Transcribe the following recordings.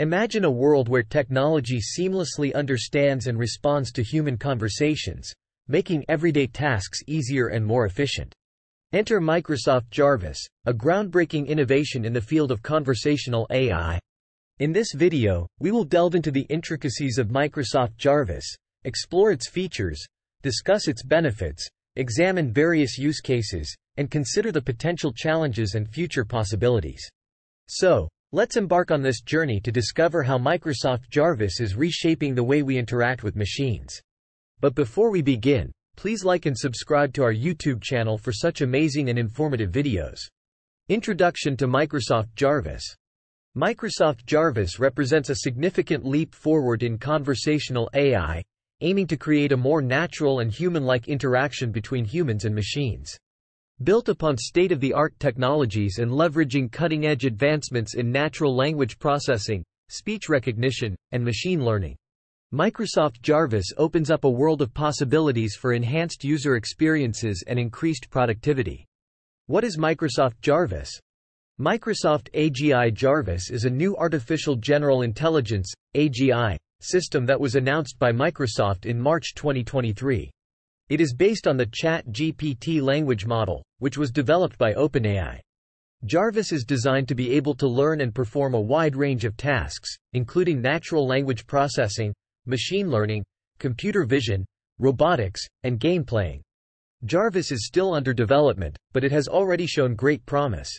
Imagine a world where technology seamlessly understands and responds to human conversations, making everyday tasks easier and more efficient. Enter Microsoft Jarvis, a groundbreaking innovation in the field of conversational AI. In this video, we will delve into the intricacies of Microsoft Jarvis, explore its features, discuss its benefits, examine various use cases, and consider the potential challenges and future possibilities. So, let's embark on this journey to discover how Microsoft Jarvis is reshaping the way we interact with machines. But before we begin, please like and subscribe to our YouTube channel for such amazing and informative videos. Introduction to Microsoft Jarvis Microsoft Jarvis represents a significant leap forward in conversational AI, aiming to create a more natural and human-like interaction between humans and machines. Built upon state-of-the-art technologies and leveraging cutting-edge advancements in natural language processing, speech recognition, and machine learning. Microsoft Jarvis opens up a world of possibilities for enhanced user experiences and increased productivity. What is Microsoft Jarvis? Microsoft AGI Jarvis is a new artificial general intelligence AGI system that was announced by Microsoft in March 2023. It is based on the Chat-GPT language model, which was developed by OpenAI. Jarvis is designed to be able to learn and perform a wide range of tasks, including natural language processing, machine learning, computer vision, robotics, and game playing. Jarvis is still under development, but it has already shown great promise.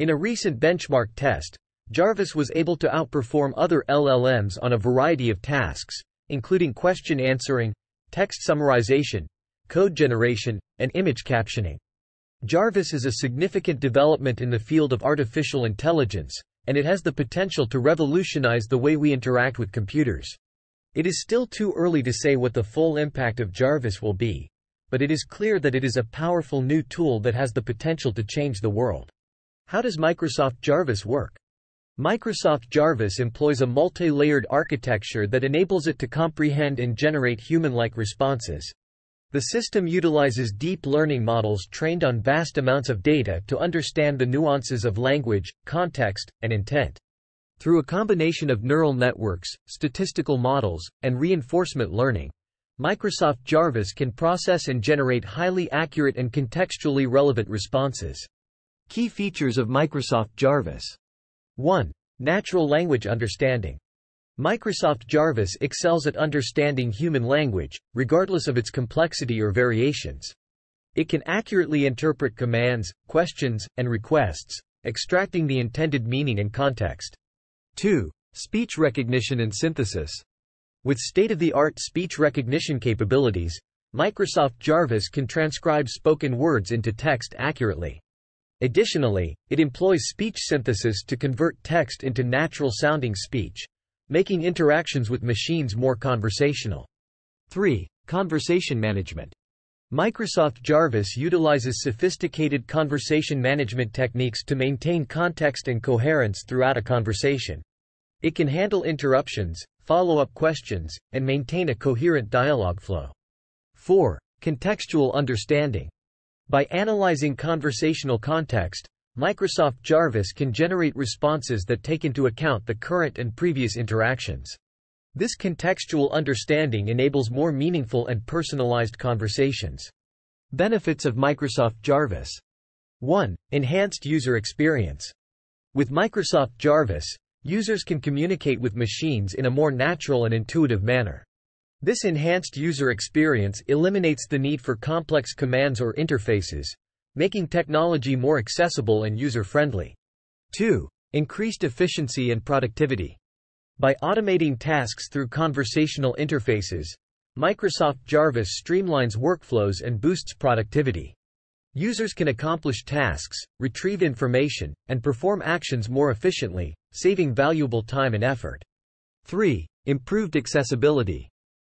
In a recent benchmark test, Jarvis was able to outperform other LLMs on a variety of tasks, including question answering, text summarization, code generation, and image captioning. Jarvis is a significant development in the field of artificial intelligence, and it has the potential to revolutionize the way we interact with computers. It is still too early to say what the full impact of Jarvis will be, but it is clear that it is a powerful new tool that has the potential to change the world. How does Microsoft Jarvis work? Microsoft Jarvis employs a multi-layered architecture that enables it to comprehend and generate human-like responses. The system utilizes deep learning models trained on vast amounts of data to understand the nuances of language, context, and intent. Through a combination of neural networks, statistical models, and reinforcement learning, Microsoft Jarvis can process and generate highly accurate and contextually relevant responses. Key features of Microsoft Jarvis 1. Natural language understanding. Microsoft Jarvis excels at understanding human language, regardless of its complexity or variations. It can accurately interpret commands, questions, and requests, extracting the intended meaning and context. 2. Speech recognition and synthesis. With state-of-the-art speech recognition capabilities, Microsoft Jarvis can transcribe spoken words into text accurately. Additionally, it employs speech synthesis to convert text into natural-sounding speech, making interactions with machines more conversational. 3. Conversation management. Microsoft Jarvis utilizes sophisticated conversation management techniques to maintain context and coherence throughout a conversation. It can handle interruptions, follow-up questions, and maintain a coherent dialogue flow. 4. Contextual understanding. By analyzing conversational context, Microsoft Jarvis can generate responses that take into account the current and previous interactions. This contextual understanding enables more meaningful and personalized conversations. Benefits of Microsoft Jarvis 1. Enhanced user experience. With Microsoft Jarvis, users can communicate with machines in a more natural and intuitive manner. This enhanced user experience eliminates the need for complex commands or interfaces, making technology more accessible and user-friendly. 2. Increased efficiency and productivity. By automating tasks through conversational interfaces, Microsoft Jarvis streamlines workflows and boosts productivity. Users can accomplish tasks, retrieve information, and perform actions more efficiently, saving valuable time and effort. 3. Improved accessibility.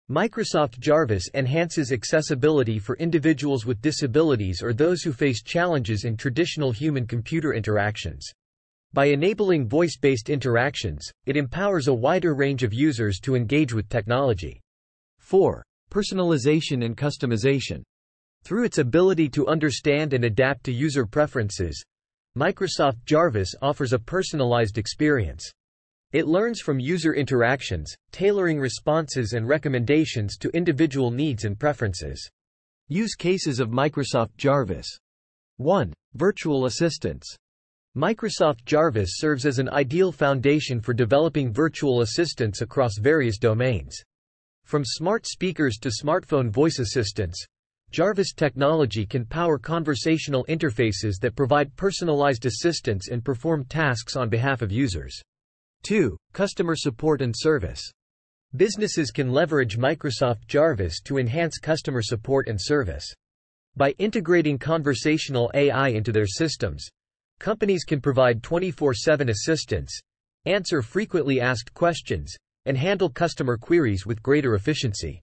Microsoft Jarvis enhances accessibility for individuals with disabilities or those who face challenges in traditional human-computer interactions. By enabling voice-based interactions, it empowers a wider range of users to engage with technology. 4. Personalization and customization. Through its ability to understand and adapt to user preferences, Microsoft Jarvis offers a personalized experience. It learns from user interactions, tailoring responses and recommendations to individual needs and preferences. Use cases of Microsoft Jarvis 1. Virtual assistants. Microsoft Jarvis serves as an ideal foundation for developing virtual assistants across various domains. From smart speakers to smartphone voice assistants, Jarvis technology can power conversational interfaces that provide personalized assistance and perform tasks on behalf of users. 2. Customer support and service. Businesses can leverage Microsoft Jarvis to enhance customer support and service. By integrating conversational AI into their systems, companies can provide 24-7 assistance, answer frequently asked questions, and handle customer queries with greater efficiency.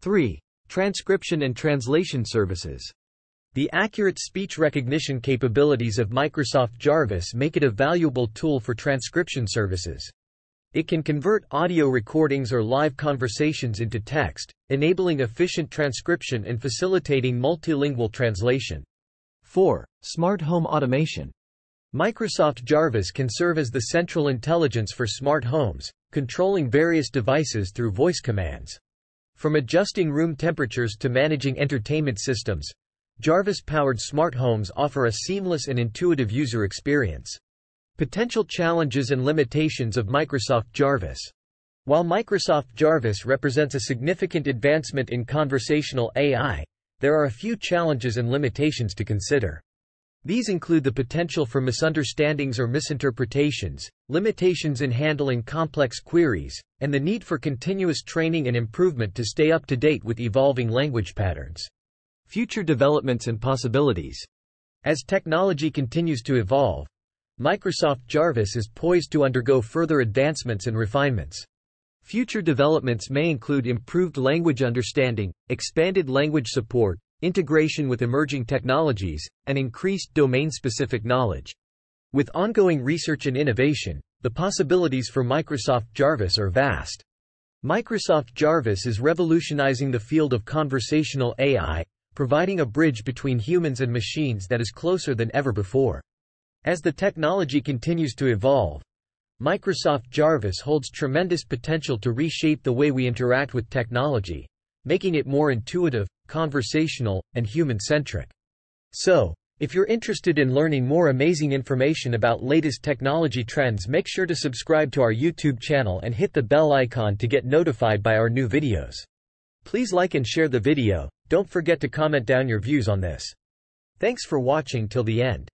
3. Transcription and translation services. The accurate speech recognition capabilities of Microsoft Jarvis make it a valuable tool for transcription services. It can convert audio recordings or live conversations into text, enabling efficient transcription and facilitating multilingual translation. 4. Smart Home Automation. Microsoft Jarvis can serve as the central intelligence for smart homes, controlling various devices through voice commands. From adjusting room temperatures to managing entertainment systems, Jarvis-powered smart homes offer a seamless and intuitive user experience. Potential challenges and limitations of Microsoft Jarvis. While Microsoft Jarvis represents a significant advancement in conversational AI, there are a few challenges and limitations to consider. These include the potential for misunderstandings or misinterpretations, limitations in handling complex queries, and the need for continuous training and improvement to stay up to date with evolving language patterns. Future developments and possibilities. As technology continues to evolve, Microsoft Jarvis is poised to undergo further advancements and refinements. Future developments may include improved language understanding, expanded language support, integration with emerging technologies, and increased domain-specific knowledge. With ongoing research and innovation, the possibilities for Microsoft Jarvis are vast. Microsoft Jarvis is revolutionizing the field of conversational AI, providing a bridge between humans and machines that is closer than ever before. As the technology continues to evolve, Microsoft Jarvis holds tremendous potential to reshape the way we interact with technology, making it more intuitive, conversational, and human-centric. So, if you're interested in learning more amazing information about latest technology trends make sure to subscribe to our YouTube channel and hit the bell icon to get notified by our new videos. Please like and share the video, don't forget to comment down your views on this. Thanks for watching till the end.